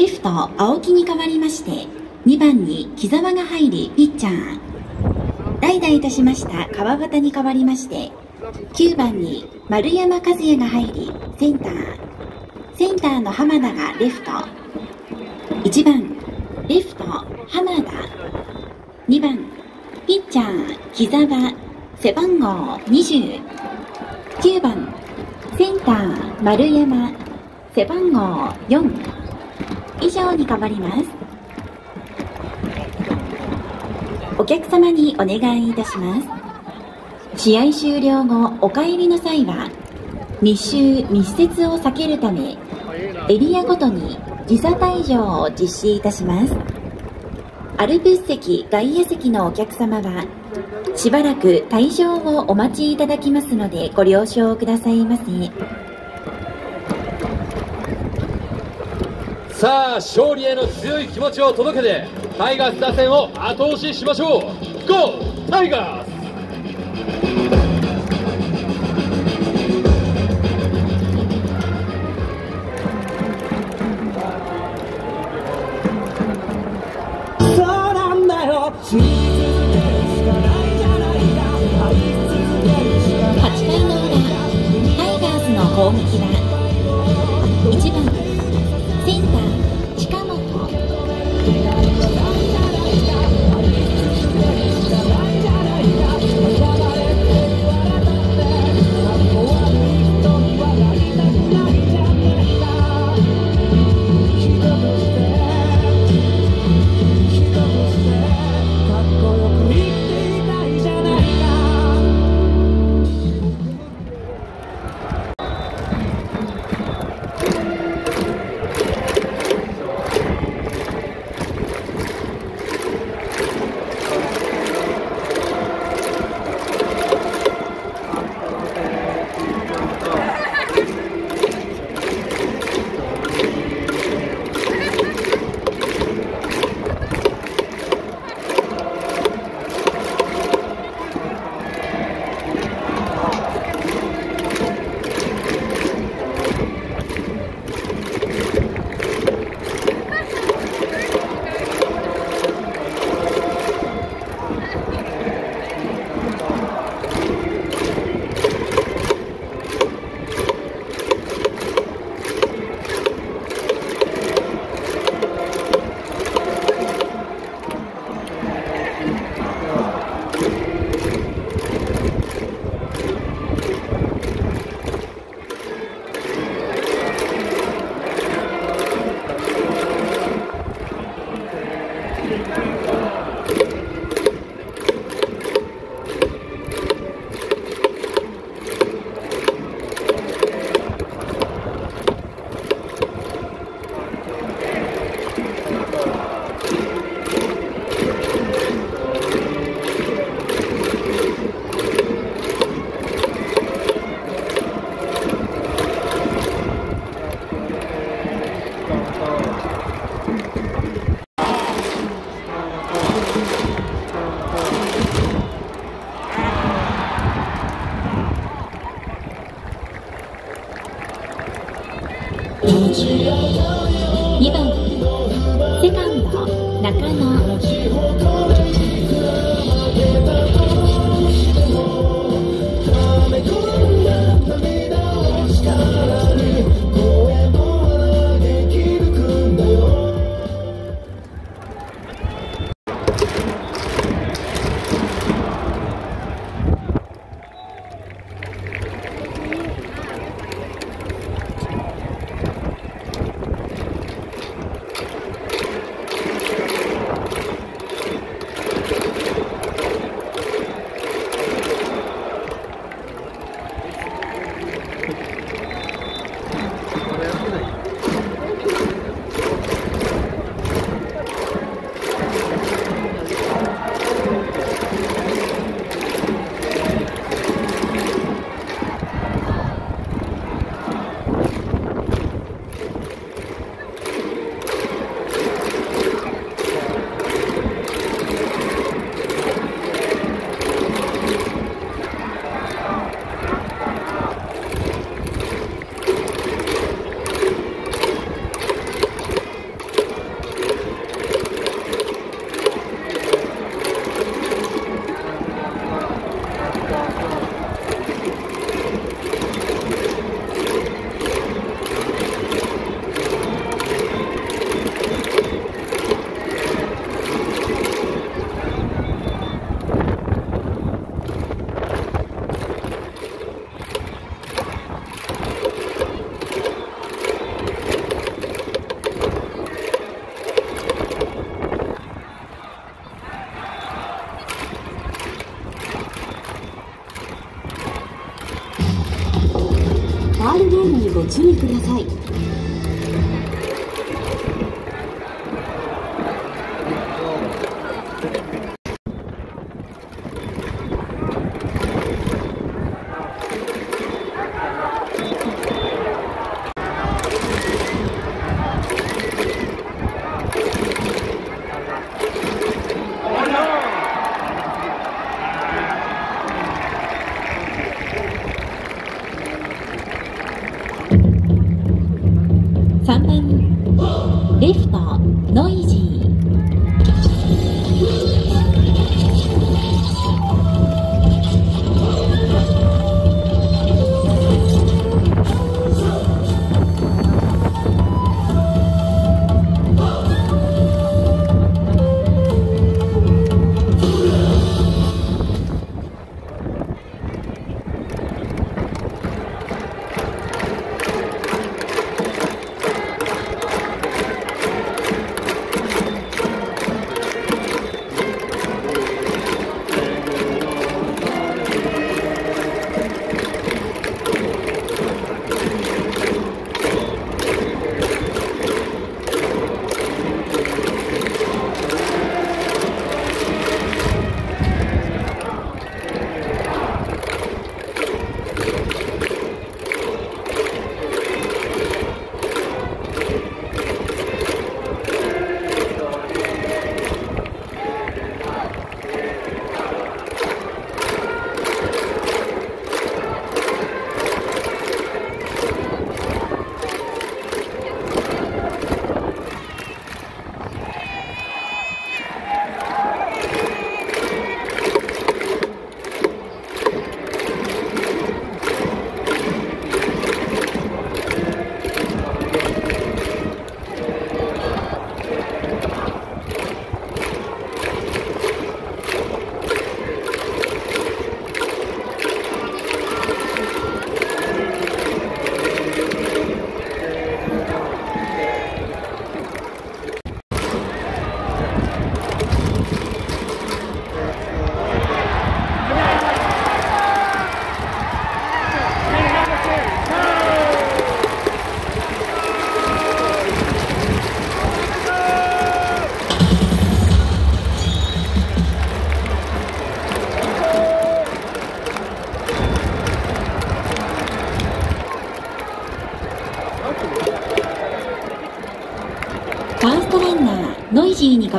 レフト青木に代わりまして2番に木澤が入りピッチャー。代打いたしました川端に代わりまして9番に丸山和也が入りセンター。センターの浜田がレフト。1番レフト浜田。2番ピッチャー木澤背番号209番センター丸山。背番号4以上に変わります。お客様にお願いいたします。試合終了後お帰りの際は密集密接を避けるためエリアごとに時差退場を実施いたします。アルプス席外野席のお客様はしばらく退場をお待ちいただきますのでご了承くださいませ。さあ勝利への強い気持ちを届けてタイガース打線を後押ししましょう。ゴータイガースそうなんだよ。信じ続けるしかないじゃないか愛し続けるしかない8回の裏タイガースの攻撃は ください。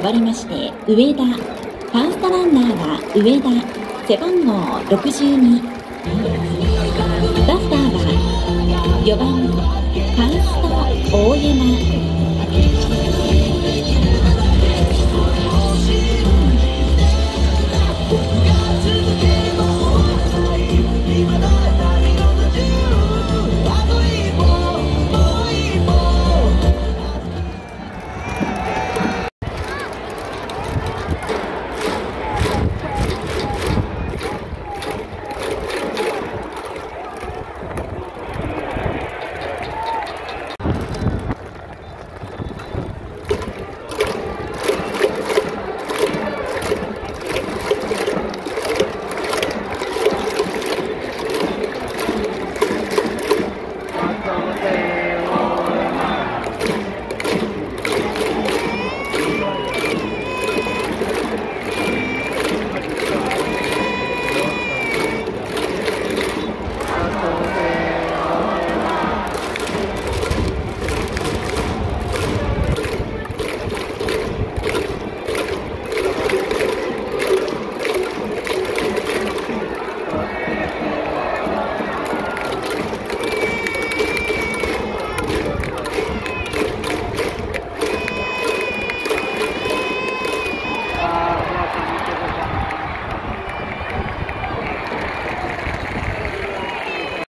ノイジーに代わりまして上田ファーストランナーは上田背番号62バッターは4番ファースト大山。